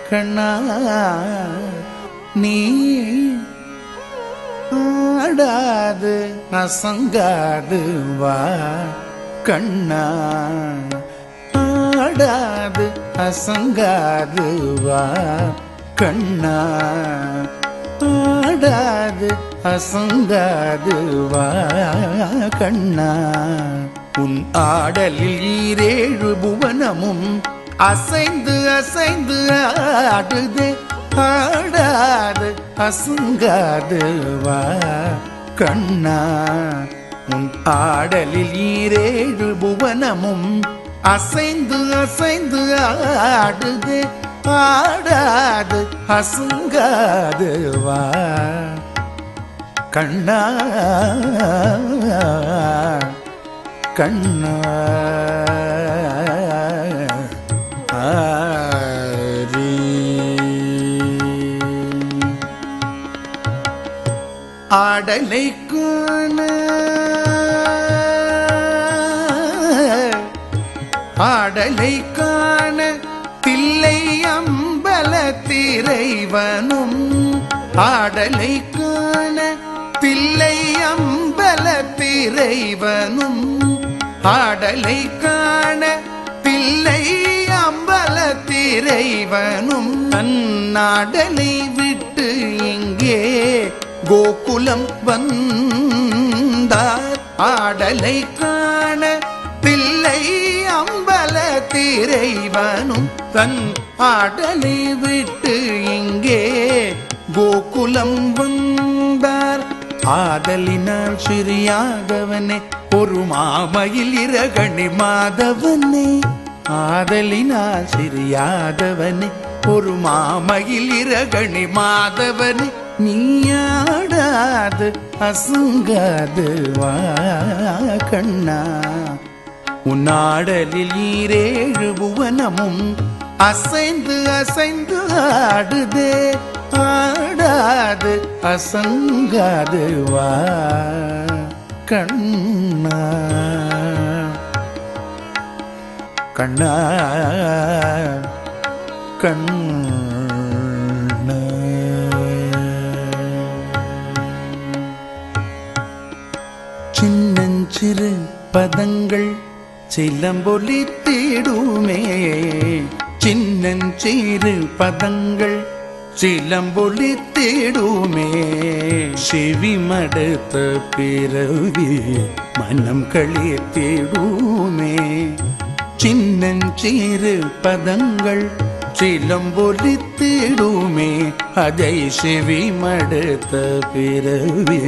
[SPEAKER 1] கண்ணா நீ ஆடாது அசங்காது வா கண்ணா. ஆடாது அசங்காது வா கண்ணா. ஆடாது அசங்காது வா கண்ணா. உன் ஆடலில் ஈரேழு புவனமும் அசைந்து அசைந்து ஆடுதே. ஆடாது அசுங்காது வா. கண்ணா உன் ஆடலில் ஈரேழு புவனமும் அசைந்து அசைந்து ஆடுது. ஆடாது அசுங்காது வா. கண்ணா கண்ணா. ஆடலை காண ஆடலை காண தில்லை அம்பல திரைவனும் ஆடலை காண தில்லை அம்பல திரைவனும் ஆடலை காண தில்லை அம்பல திரைவனும் தன்னாடலை விட்டு இங்கே கோகுலம் வந்தார். ஆடலை காண பிள்ளை அம்பல திரைவனும் தன் ஆடலை விட்டு இங்கே கோகுலம் வந்தார். ஆதலினால் சிறியாதவனே ஒரு மாமையில் இரகணி மாதவனே. ஆதலினால் சிறியாதவனே ஒரு மாமையில் இரகணி மாதவனே. நீயாடாது அசுங்காது வா கண்ணா. உன்னாடலில் ஈரேழு புவனமும் அசைந்து அசைந்து ஆடுதே. ஆடாது அசங்காது வா கண்ணா. கண்ணா கண்ணா. பதங்கள் சிலம்பொலித்திடுமே சின்னஞ்சிறு பதங்கள் சிலம்பொலித்திடுமே செவி மடுத்த பிறவி மனம் களி தேடுமே. சின்னஞ்சிறு பதங்கள் சிலம்பொலி தேடுமே அதை செவி மடுத்த பிறவி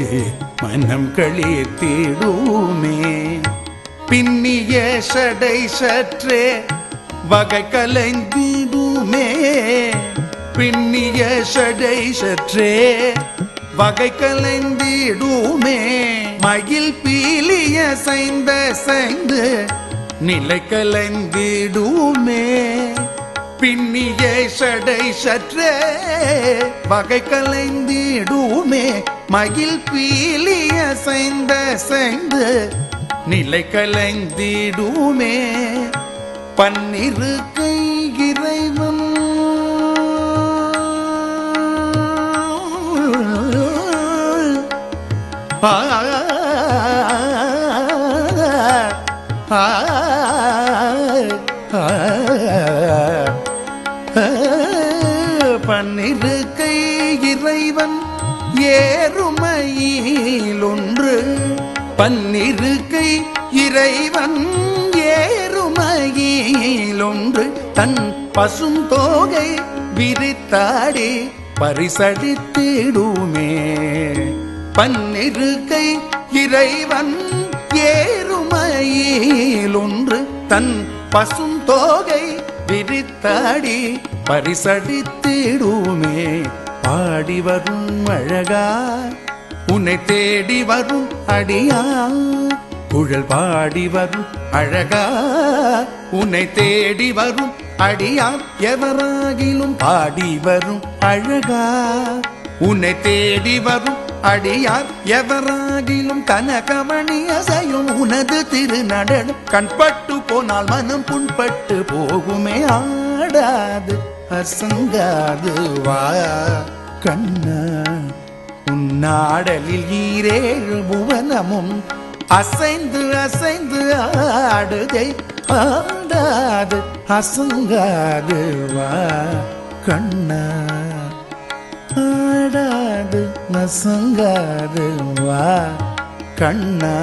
[SPEAKER 1] மனம் கழித்திடுமே. பின்னிய சடை சற்றே வகை கலைந்திடுமே பின்னிய சடை சற்றே வகை கலைந்திடுமே. மயில் பீலிய சைந்த சைந்து நிலை கலைந்திடுமே. பின்னிய சடை சற்றே வகை கலைந்திடுமே மகிழ் பீலிய சைந்த சைந்து நிலை கலைந்திடுமே பன்னிரு கைகிறைவன் ஆ ஆ ஆ ஆ பன்னிரு கை இறைவன் ஏறுமையில் ஒன்று பன்னிரு கை இறைவன் ஏறுமையில் ஒன்று தன் பசும் தோகை விரித்தாடி பரிசடித்திடுமே பன்னிரு கை இறைவன் ஏறுமையில் ஒன்று தன் பசும் தோகை விரித்தாடி பரிசடித்திடுமே. பாடி வரும் அழகா உன்னை தேடி வரும் அடியா. குழல் பாடி வரும் அழகா உன்னை தேடி வரும் அடியா. எவராகிலும் பாடி வரும் அழகா. உன்னை தேடி வரும் அடியார் எவராகிலும் கனகமணி அசையும் உனது திருநடனம். கண்பட்டு போனால் மனம் புண்பட்டு போகுமே ஆடாது அசங்காது வா. கண்ணா உன்னாடலில் ஈரேழு புவனமும் அசைந்து அசைந்து ஆடுதை ஆடாது அசங்காது வா. கண்ணா ஆடாது நசுங்காது வா கண்ணா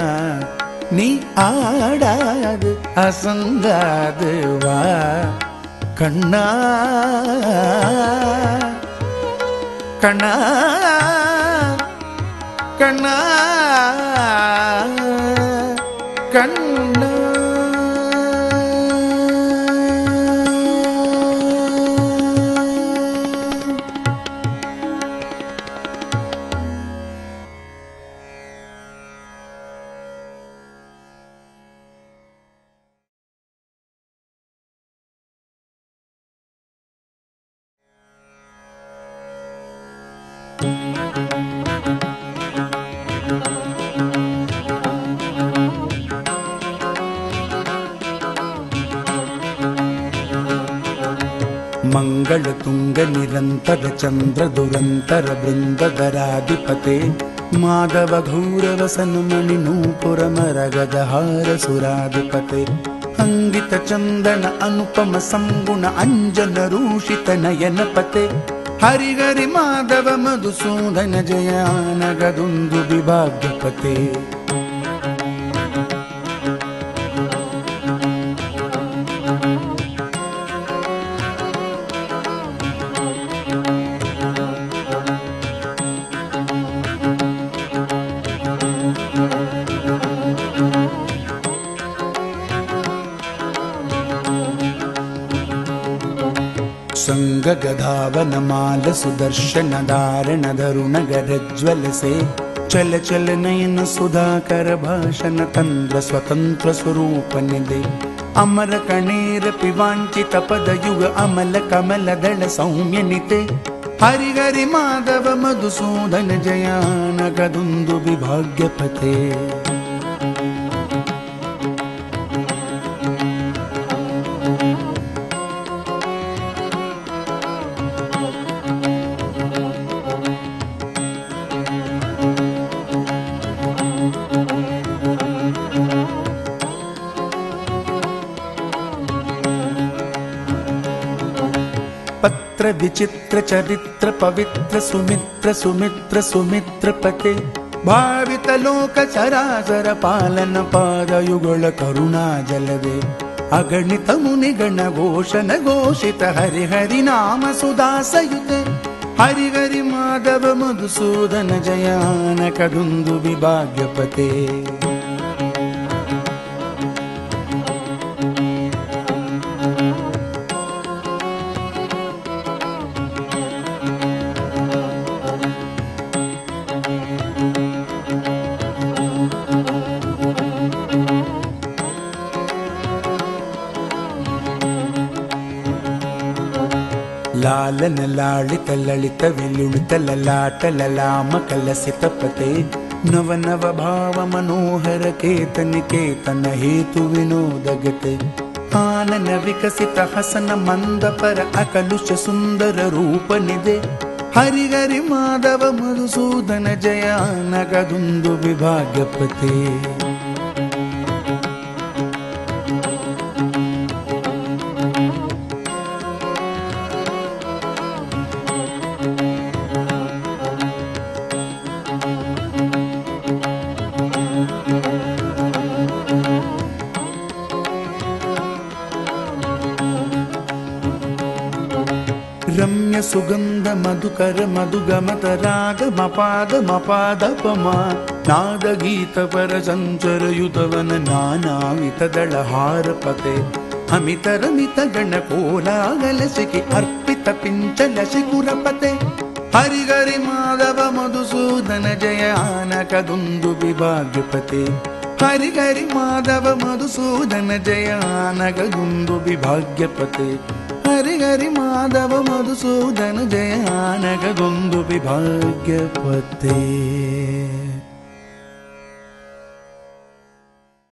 [SPEAKER 1] நீ ஆடாது அசங்காது வா கண்ணா. கண்ணா கண்ணா கண்ணா. चन्द्र माधवघोरवसन्मणिनूपुरमरगदहारसुराधिपते अङ्गितचन्दन धराधिपते माधव अनुपम सम्बुण अञ्जल रूषित नयनपते। हरिहरि माधव मधुसूदन जया न गदावनमाल सुदर्शन दारण धरुण गर से। चल चल नयन सुधाकर भाषण तन्द्र स्वतन्त्र स्वरूप निदे अमर कणेर पिवाञ्चित पद युग अमल कमल दल सौम्य निते। हरि हरि माधव मधुसूदन जया न विभाग्यपते विचित्र चरित्र पवित्र सुमित्र सुमित्र सुमित्रपते भावितलोक चराचर पालन पादयुगळ करुणा जलवे अगणितमुनिगण घोषण घोषित हरिहरि नाम सुदासयुते हरिहरि माधव मधुसूदन जयान करुन्दु विभाग्यपते ಲಾಳಿತ ಲಳಿತ ವಿಲುಳಿತ ಲಲಾಟ ಲಲಾಮ ಕಲಸಿತ ಪತೆ ನವ ನವ ಭಾವ ಮನೋಹರ ಕೇತನ ಕೇತನ ಹೇತು ವಿನೋದಗತೆ ಆನನ ವಿಕಸಿತ ಹಸನ ಮಂದ ಪರ ಅಕಲುಷ ಸುಂದರ ರೂಪನಿದೆ. ಹರಿಹರಿ ಮಾಧವ ಮಧುಸೂದನ ಜಯ ನಗದುಂದು ವಿಭಾಗ್ಯಪತೆ. मधुकर मधुगमत रागमपाद मपादपमाद गीत पर संचरयुधवन नाना हरिहरि माधव मधुसूदन जय आनक विभाग्यपते। हरिहरि माधव मधुसूदन जय आनकुन्दु विभाग्यपते। हरि माधव मधुसूदनु जयनक गुन्दु विभाग्यपति